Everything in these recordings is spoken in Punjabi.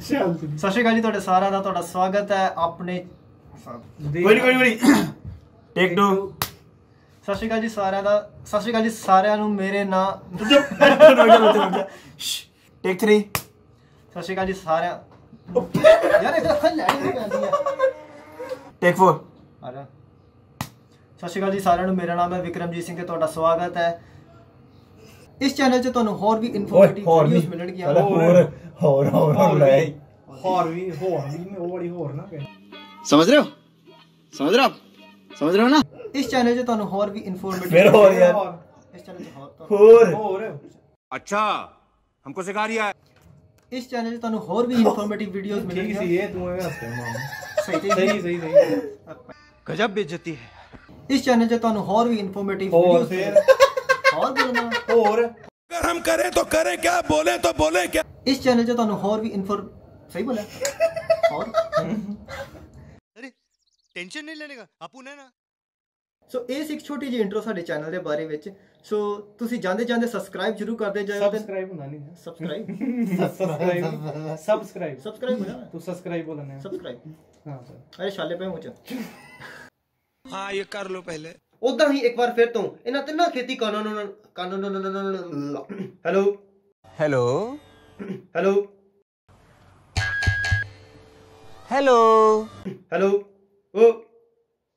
ਸਤਿ ਸ਼੍ਰੀ ਅਕਾਲ ਜੀ ਤੁਹਾਡੇ ਸਾਰਿਆਂ ਦਾ ਤੁਹਾਡਾ ਸਵਾਗਤ ਹੈ ਆਪਣੇ ਕੋਈ ਕੋਈ ਨਹੀਂ ਟੇਕ ਟੂ ਸਤਿ ਸ਼੍ਰੀ ਅਕਾਲ ਜੀ ਸਾਰਿਆਂ ਦਾ ਸਤਿ ਸ਼੍ਰੀ ਅਕਾਲ ਜੀ ਸਾਰਿਆਂ ਨੂੰ ਮੇਰੇ ਨਾਂ ਟੇਕ 3 ਸਤਿ ਸ਼੍ਰੀ ਅਕਾਲ ਜੀ ਸਾਰਿਆਂ ਯਾਰ ਇਹ ਤਾਂ ਲੈਣੀ ਨਹੀਂ ਪੈਂਦੀ ਹੈ ਟੇਕ 4 ਆ ਸਤਿ ਸ਼੍ਰੀ ਅਕਾਲ ਜੀ ਸਾਰਿਆਂ ਨੂੰ ਮੇਰਾ ਨਾਮ ਹੈ ਵਿਕਰਮਜੀਤ ਸਿੰਘ ਤੇ ਤੁਹਾਡਾ ਸਵਾਗਤ ਹੈ। ਇਸ ਚੈਨਲ 'ਚ ਤੁਹਾਨੂੰ ਹੋਰ ਵੀ ਇਨਫੋਰਮੇਟਿਵ ਵੀਡੀਓਜ਼ ਮਿਲਣਗੀਆਂ ਹੋਰ ਹੋਰ ਹੋਰ ਹੋਰ ਲੈ ਹੋਰ ਵੀ ਹੋਰ ਵੀ ਉਹ ਬੜੀ ਹੋਰ ਨਾ ਕਹੇ समझ रहे हो समझ रहे हो आप समझ रहे हो ना ਇਸ ਚੈਨਲ 'ਚ ਤੁਹਾਨੂੰ ਹੋਰ ਵੀ ਇਨਫੋਰਮੇਟਿਵ ਫਿਰ ਹੋਰ ਯਾਰ ਇਸ ਚੈਨਲ 'ਚ ਹੋਰ ਤੁਹਾਨੂੰ- ਹੋਰ ਹੋਰ अच्छा हमको सिखा रिया है ਇਸ ਚੈਨਲ 'ਚ ਤੁਹਾਨੂੰ ਹੋਰ ਵੀ ਇਨਫੋਰਮੇਟਿਵ ਵੀਡੀਓਜ਼ ਠੀਕ ਮਿਲਣਗੀਆਂ ਸੀ ਇਹ ਤੂੰ ਐਵੇਂ ਹੱਸੇ ਮਾਮ ਸਹੀ ਤੇ ਸਹੀ ਸਹੀ ਸਹੀ गजब बेइज्जती है ਇਸ ਚੈਨਲ 'ਚ ਤੁਹਾਨੂੰ ਹੋਰ ਵੀ ਇਨਫੋਰਮੇਟਿਵ ਹੋਰ ਵੀਡੀਓਜ਼ ਫਿਰ ਹੋਰ ਬੋਲਣਾ ਹੋਰ अगर हम करें तो करें क्या बोले तो बोले क्या ਇਸ ਚੈਨਲ 'ਚ ਤੁਹਾਨੂੰ ਹੋਰ ਵੀ ਇਨਫੋਰ ਸਹੀ ਬੋਲਿਆ ਹੋਰ टेंशन नहीं लेने का अपुन है ना ਸੋ ਇਹ ਸੀ ਇੱਕ ਛੋਟੀ ਜਿਹੀ ਇੰਟਰੋ ਸਾਡੇ ਚੈਨਲ ਦੇ ਬਾਰੇ ਵਿੱਚ ਸੋ ਤੁਸੀਂ ਜਾਂਦੇ ਜਾਂਦੇ ਸਬਸਕ੍ਰਾਈਬ ਜ਼ਰੂਰ ਕਰਦੇ ਜਾਇਓ ਤੇ ਸਬਸਕ੍ਰਾਈਬ ਹੁੰਦਾ ਨਹੀਂ ਸਬਸਕ੍ਰਾਈਬ ਸਬਸਕ੍ਰਾਈਬ ਸਬਸਕ੍ਰਾਈਬ ਸਬਸਕ੍ਰਾਈਬ ਹੋਇਆ ਤੂੰ ਸਬਸਕ੍ਰਾਈਬ ਬੋਲਣਾ ਸਬਸਕ੍ਰਾਈਬ ਹਾਂ ਸਰ ਅਰੇ ਛਾਲੇ ਪਏ ਮੂੰਹ ਚ हाँ ये कर लो पहले ਉਦਾਂ ਹੀ ਇੱਕ ਵਾਰ ਫਿਰ ਤੋਂ ਇਹਨਾਂ ਤਿੰਨਾਂ ਖੇਤੀ ਕਾਨੂੰਨਾਂ ਕਾਨੂੰਨਾਂ hello. Hello. Hello. Hello. Hello. ਉਹ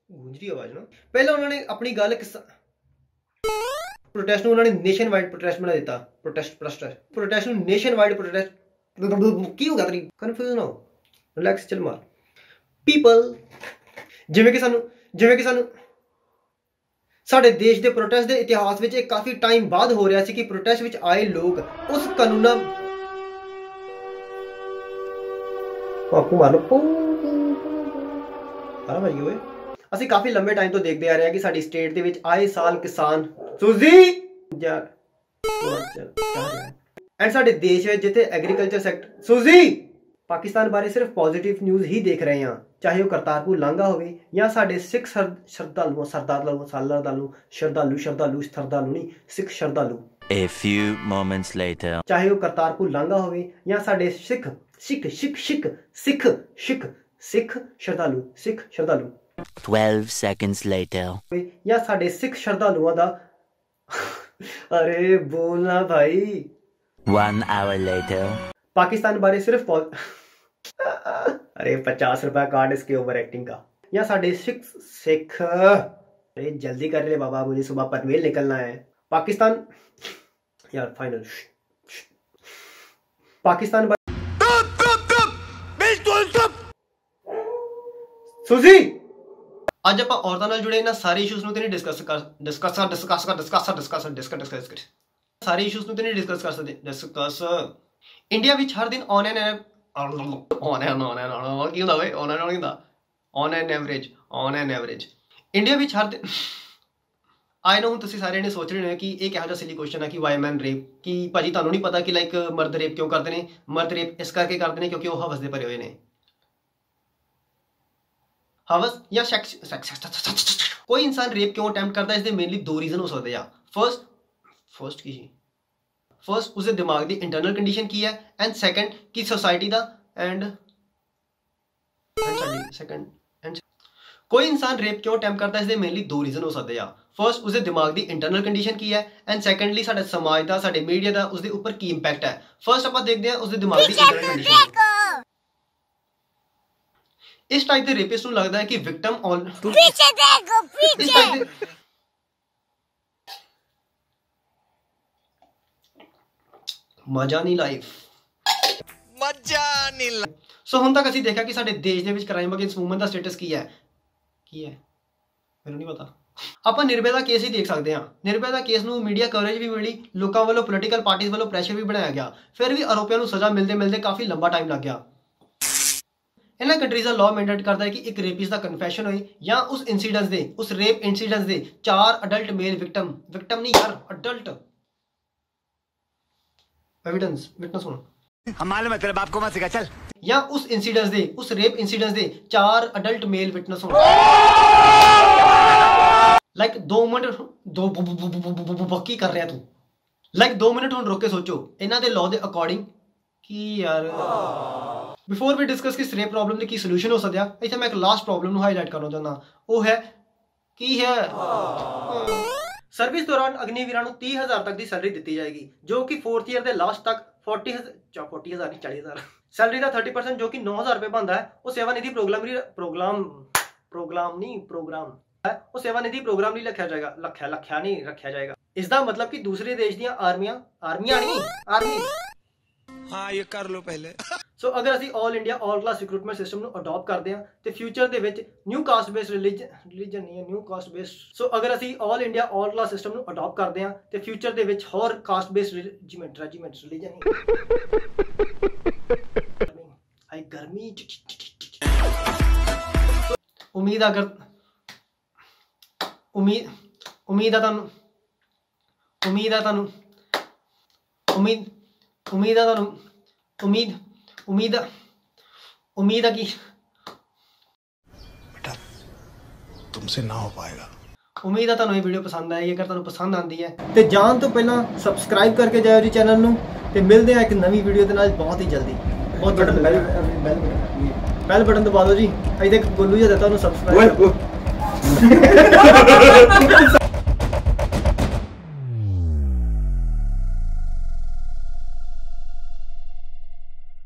ਗੂੰਜਰੀ ਆਵਾਜ਼ ਨਾ। ਪਹਿਲਾਂ ਉਹਨਾਂ ਨੇ ਆਪਣੀ ਗੱਲ ਪ੍ਰੋਟੈਸਟ ਨੂੰ ਉਹਨਾਂ ਨੇ ਨੇਸ਼ਨ ਵਾਈਡ ਪ੍ਰੋਟੈਸਟ ਬਣਾ ਦਿੱਤਾ। ਪ੍ਰੋਟੈਸਟ ਪ੍ਰੋਟੈਸਟ ਪ੍ਰੋਟੈਸਟ ਨੂੰ ਨੇਸ਼ਨ ਵਾਈਡ ਪ੍ਰੋਟੈਸਟ ਕੀ ਹੋ ਗਿਆ ਤੇਰੀ? ਕਨਫਿਊਜ਼ ਨਾ ਰਿਲੈਕਸ ਚਲ ਮਾਰ। ਪੀਪਲ ਜਿਵੇਂ ਕਿ ਸਾਨੂੰ ਜਿਵੇਂ ਕਿ ਸਾਨੂੰ ਸਾਡੇ ਦੇਸ਼ ਦੇ ਪ੍ਰੋਟੈਸਟ ਦੇ ਇਤਿਹਾਸ ਵਿੱਚ ਇਹ ਕਾਫੀ ਟਾਈਮ ਬਾਅਦ ਹੋ ਰਿਹਾ ਸੀ ਕਿ ਪ੍ਰੋਟੈਸਟ ਵਿੱਚ ਆਏ ਲੋਕ ਉਸ ਕਾਨੂੰਨਾਂ ਆਪੂ ਮਾਰ ਲੋ ਸਾਰਾ ਭਾਈ ਓਏ ਅਸੀਂ ਕਾਫੀ ਲੰਬੇ ਟਾਈਮ ਤੋਂ ਦੇਖਦੇ ਆ ਰਹੇ ਹਾਂ ਕਿ ਸਾਡੀ ਸਟੇਟ ਦੇ ਵਿੱਚ ਆਏ ਸਾਲ ਕਿਸਾਨ ਸੁਜ਼ੀ। ਯਾਰ ਐਂਡ ਸਾਡੇ ਦੇਸ਼ ਵਿੱਚ ਜਿੱਥੇ ਐਗਰੀਕਲਚਰ ਸੈਕਟਰ ਸੁਜ਼ੀ। ਪਾਕਿਸਤਾਨ ਬਾਰੇ ਸਿਰਫ ਪੋਜ਼ਿਟਿਵ ਨਿਊਜ਼ ਹੀ ਦੇਖ ਰਹੇ ਹਾਂ। ਚਾਹੇ ਉਹ ਕਰਤਾਰਪੁਰ ਲਾਂਘਾ ਹੋਵੇ ਜਾਂ ਸਾਡੇ ਸਿੱਖ ਸ਼ਰਧਾਲੂ ਸਰਦਾਰ ਸਰਦਾਲੂ ਸ਼ਰਧਾਲੂ ਸ਼ਰਧਾਲੂ ਸਰਦਾਲੂ ਨਹੀਂ ਸਿੱਖ ਸ਼ਰਧਾਲੂ। A few moments later ਚਾਹੇ ਉਹ ਕਰਤਾਰਪੁਰ ਲਾਂਘਾ ਹੋਵੇ ਜਾਂ ਸਾਡੇ ਸਿੱਖ ਸਿੱਖ ਸਿੱਖ ਸਿੱਖ ਸਿੱਖ ਸਿੱਖ ਸਿੱਖ ਸ਼ਰਧਾਲੂ ਸਿੱਖ ਸ਼ਰਧਾਲੂ। 12 seconds later ਜਾਂ ਸਾਡੇ ਸਿੱਖ ਸ਼ਰਧਾਲੂਆਂ ਦਾ ਅਰੇ ਬੋਲਣਾ ਭਾਈ। 1 hour later ਪਾਕਿਸਤਾਨ ਬਾਰੇ ਸਿਰਫ अरे पचास रुपया कार्ड इसके ओवर एक्टिंग का या साढ़े सिक्स सिख अरे जल्दी कर ले बाबा मुझे सुबह पनवेल निकलना है पाकिस्तान यार फाइनल पाकिस्तान बारे ਸੁਜੀ ਅੱਜ ਆਪਾਂ ਔਰਤਾਂ ਨਾਲ ਜੁੜੇ ਇਹਨਾਂ ਸਾਰੇ ਇਸ਼ੂਸ ਨੂੰ ਤੇ ਨਹੀਂ ਡਿਸਕਸ ਕਰ discuss discuss discuss discuss discuss discuss ਸਾਰੇ ਇਸ਼ੂਸ ਨੂੰ ਤੇ ਨਹੀਂ ਡਿਸਕਸ ਕਰ ਸਕਦੇ ਡਿਸਕਸ ਇੰਡੀਆ ਵਿੱਚ ਹਰ ਦਿਨ on an on an on an ਕੀ ਹੁੰਦਾ ਵੇ ਔਨ ਐਨ ਹੁੰਦਾ on an average on an average India ਵਿੱਚ ਹਰ ਦਿਨ ਆਈ ਨੋ ਤੁਸੀਂ ਸਾਰੇ ਨੇ ਸੋਚ ਰਹੇ ਹੋ ਕਿ ਇਹ ਕਿਹੋ ਜਿਹਾ ਸਿਲੀ ਕੁਐਸਚਨ ਹੈ ਕਿ ਵਾਈ ਮੈਨ ਰੇਪ ਕਿ ਭਾਜੀ ਤੁਹਾਨੂੰ ਨਹੀਂ ਪਤਾ ਕਿ ਲਾਈਕ ਮਰਦ ਰੇਪ ਕਿਉਂ ਕਰਦੇ ਨੇ ਮਰਦ ਰੇਪ ਇਸ ਕਰਕੇ ਕਰਦੇ ਨੇ ਕਿਉਂਕਿ ਉਹ ਹਵਸ ਦੇ ਭਰੇ ਹੋਏ ਨੇ ਹਵਸ ਜਾਂ ਸੈਕਸ ਕੋਈ ਇਨਸਾਨ ਰੇਪ ਕਿਉਂ ਅਟੈਂਪਟ ਕਰਦਾ ਇਸ ਦੇ ਮੇਨਲੀ ਦੋ ਰੀਜ਼ਨ ਹੋ ਸਕਦੇ ਆ ਫਰਸਟ ਫਰਸਟ ਕੀ ਸੀ ਫਰਸਟ ਉਸਦੇ ਦਿਮਾਗ ਦੀ ਇੰਟਰਨਲ ਕੰਡੀਸ਼ਨ ਕੀ ਹੈ ਐਂਡ ਸੈਕੰਡ ਕੀ ਸੋਸਾਇਟੀ ਦਾ ਐਂਡ ਸਾਡੀ ਸੈਕੰਡ ਐਂਡ ਕੋਈ ਇਨਸਾਨ ਰੇਪ ਕਿਉਂ ਅਟੈਂਪਟ ਕਰਦਾ ਇਸ ਦੇ ਮੇਨਲੀ ਦੋ ਰੀਜ਼ਨ ਹੋ ਸਕਦੇ ਆ ਫਰਸਟ ਉਸਦੇ ਦਿਮਾਗ ਦੀ ਇੰਟਰਨਲ ਕੰਡੀਸ਼ਨ ਕੀ ਹੈ ਐਂਡ ਸੈਕੰਡਲੀ ਸਾਡੇ ਸਮਾਜ ਦਾ ਸਾਡੇ ਮੀਡੀਆ ਦਾ ਉਸਦੇ ਉੱਪਰ ਕੀ ਇੰਪੈਕਟ ਹੈ ਫਰਸਟ ਆਪਾਂ ਦੇਖਦੇ ਹਾਂ ਉਸਦੇ ਦਿਮਾਗ ਦੀ ਇੰਟਰਨਲ ਕੰਡੀਸ਼ਨ ਇਸ ਟਾਈਪ ਦੇ ਰੇਪਿਸਟ ਨੂੰ ਲੱਗਦਾ ਹੈ ਕਿ ਵਿਕਟਮ ਔਨ ਮਜ਼ਾ ਨਹੀਂ ਲਾਈਫ। ਮਜ਼ਾ ਨਹੀਂ ਸੋ ਹੁਣ ਤੱਕ ਅਸੀਂ ਦੇਖਿਆ ਕਿ ਸਾਡੇ ਦੇਸ਼ ਦੇ ਵਿੱਚ ਕ੍ਰਾਈਮ ਅਗੇਂਸਟ ਔਮਨ ਦਾ ਸਟੇਟਸ ਕੀ ਹੈ? ਕੀ ਹੈ? ਮੈਨੂੰ ਨਹੀਂ ਪਤਾ। ਆਪਾਂ ਨਿਰਭੈ ਦਾ ਕੇਸ ਹੀ ਦੇਖ ਸਕਦੇ ਹਾਂ। ਨਿਰਭੈ ਦਾ ਕੇਸ ਨੂੰ ਮੀਡੀਆ ਕਵਰੇਜ ਵੀ ਮਿਲੀ ਲੋਕਾਂ ਵੱਲੋਂ ਪੋਲੀਟੀਕਲ ਪਾਰਟੀਆਂ ਵੱਲੋਂ ਪ੍ਰੈਸ਼ਰ ਵੀ ਬਣਾਇਆ ਗਿਆ। ਫਿਰ ਵੀ ਆਰੋਪੀਆਂ ਨੂੰ ਸਜ਼ਾ ਮਿਲਦੇ ਮਿਲਦੇ ਕਾਫੀ ਲੰਬਾ ਟਾਈਮ ਲੱਗ ਗਿਆ। ਇਹਨਾਂ ਕੰਟਰੀਜ਼ ਦਾ ਲਾਅ ਮੈਂਡੇਟ ਕਰਦਾ ਹੈ ਕਿ ਇੱਕ ਰੇਪਿਸ ਦਾ ਕਨਫੈਸ਼ਨ ਹੋਏ ਜਾਂ ਉਸ ਇਨਸੀਡੈਂਟਸ ਦੇ ਉਸ ਰੇਪ ਇਨਸੀਡੈਂਟਸ ਦੇ ਚਾਰ ਅਡਲਟ ਮੇਲ ਵਿਕਟਮ ਵਿਕਟਮ ਨਹੀਂ ਯਾਰ ਅਡਲਟ ਐਵੀਡੈਂਸ ਵਿਟਨੈਸ ਹੋਣਾ ਹਮਾਲੇ ਮੈਂ ਤੇਰੇ ਬਾਪ ਕੋ ਮਤ ਸਿਖਾ ਚੱਲ ਜਾਂ ਉਸ ਇਨਸੀਡੈਂਸ ਦੇ ਉਸ ਰੇਪ ਇਨਸੀਡੈਂਸ ਦੇ ਚਾਰ ਅਡਲਟ ਮੇਲ ਵਿਟਨੈਸ ਹੋਣ ਲਾਈਕ 2 ਮਿੰਟ ਦੋ ਬੱਕੀ ਕਰ ਰਿਹਾ ਤੂੰ ਲਾਈਕ 2 ਮਿੰਟ ਹੁਣ ਰੁਕ ਕੇ ਸੋਚੋ ਇਹਨਾਂ ਦੇ ਲਾਅ ਦੇ ਅਕੋਰਡਿੰਗ ਕੀ ਯਾਰ ਬਿਫੋਰ ਵੀ ਡਿਸਕਸ ਕਿਸ ਰੇ ਪ੍ਰੋਬਲਮ ਦੇ ਕੀ ਸੋਲੂਸ਼ਨ ਹੋ ਸਕਦਾ ਇੱਥੇ ਮੈਂ ਇੱਕ ਲਾਸਟ ਪ੍ਰੋਬਲਮ ਨੂੰ ਹਾਈਲਾਈਟ ਕਰਨਾ ਚਾਹੁੰਦਾ ਉਹ ਹੈ ਕੀ ਹੈ ਸਰਵਿਸ ਦੌਰਾਨ ਅਗਨੀਵੀਰਾਂ ਨੂੰ 30000 ਤੱਕ ਦੀ ਸੈਲਰੀ ਦਿੱਤੀ ਜਾਏਗੀ, ਜੋ ਕਿ 4th ਈਅਰ ਦੇ ਲਾਸਟ ਤੱਕ 40000 40000 ਨਹੀਂ 40000 ਸੈਲਰੀ ਦਾ 30% ਜੋ ਕਿ 9000 ਰੁਪਏ ਬਣਦਾ ਹੈ, ਉਹ ਸੇਵਾ ਨਿਧੀ ਪ੍ਰੋਗਰਾਮ ਲਈ ਪ੍ਰੋਗਰਾਮ ਪ੍ਰੋਗਰਾਮ ਨਹੀਂ, ਪ੍ਰੋਗਰਾਮ ਹੈ, ਉਹ ਸੇਵਾ ਨਿਧੀ ਪ੍ਰੋਗਰਾਮ ਲਈ ਰੱਖਿਆ ਜਾਏਗਾ। ਲੱਖਿਆ ਰੱਖਿਆ ਨਹੀਂ, ਰੱਖਿਆ ਜਾਏਗਾ। ਇਸ ਦਾ ਮਤਲਬ ਕਿ ਦੂਸਰੇ ਦੇਸ਼ ਦੀਆਂ ਆਰਮੀਆਂ ਆਰਮੀਆਂ ਨਹੀਂ, ਆਰਮੀ। ਹਾਂ ਇਹ ਕਰ ਲਓ ਪਹਿਲੇ। ਸੋ ਅਗਰ ਅਸੀਂ 올 ਇੰਡੀਆ 올 ਕਲਾਸ ਰਿਕਰੂਟਮੈਂਟ ਸਿਸਟਮ ਨੂੰ ਅਡਾਪਟ ਕਰਦੇ ਹਾਂ, ਤੇ ਫਿਊਚਰ ਦੇ ਵਿੱਚ ਨਿਊ ਕਾਸਟ ਬੇਸ ਰਿਲੀਜਨ ਨਹੀਂ ਹੈ ਨਿਊ ਕਾਸਟ ਬੇਸ ਸੋ ਅਗਰ ਅਸੀਂ 올 ਇੰਡੀਆ 올 ਕਲਾਸ ਸਿਸਟਮ ਨੂੰ ਅਡਾਪਟ ਕਰਦੇ ਹਾਂ, ਤੇ ਫਿਊਚਰ ਦੇ ਵਿੱਚ ਹੋਰ caste base regiment regiment religion ਆਈ ਗਰਮੀ ਉਮੀਦ ਅਗਰ ਉਮੀਦ ਉਮੀਦ ਆ ਤੁਹਾਨੂੰ, ਉਮੀਦ ਆ ਤੁਹਾਨੂੰ, ਉਮੀਦ ਉਮੀਦ ਆ ਤੁਹਾਨੂੰ ਉਮੀਦ ਉਮੀਦ ਉਮੀਦ ਆ ਕਿ ਬੇਟਾ ਤੁਮਸੇ ਨਾ ਹੋ ਪਾਏਗਾ ਉਮੀਦ ਆ ਤੁਹਾਨੂੰ ਇਹ ਵੀਡੀਓ ਪਸੰਦ ਆਈ ਹੈ ਅਗਰ ਤੁਹਾਨੂੰ ਪਸੰਦ ਆਂਦੀ ਹੈ। ਤੇ ਜਾਣ ਤੋਂ ਪਹਿਲਾਂ ਸਬਸਕ੍ਰਾਈਬ ਕਰਕੇ ਜਾਇਓ ਜੀ ਚੈਨਲ ਨੂੰ ਤੇ ਮਿਲਦੇ ਆ ਇੱਕ ਨਵੀਂ ਵੀਡੀਓ ਦੇ ਨਾਲ ਬਹੁਤ ਹੀ ਜਲਦੀ। ਬਹੁਤ button bell bell bell button ਦਬਾ ਦਿਓ ਜੀ। ਅਜੇ ਤੱਕ ਗੋਲੂ ਜੀ ਦਿੱਤਾ ਉਹਨੂੰ ਸਬਸਕ੍ਰਾਈਬ